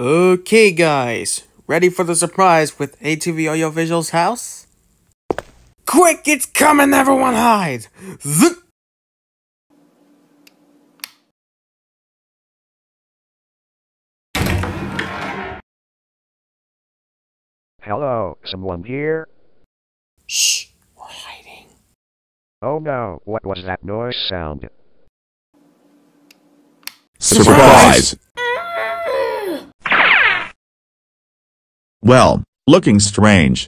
Okay, guys, ready for the surprise with ATV Audiovisual's house? Quick, it's coming, everyone hide! Zip! Hello, someone here? Shh, we're hiding. Oh no, what was that noise sound? Surprise! Well, looking strange.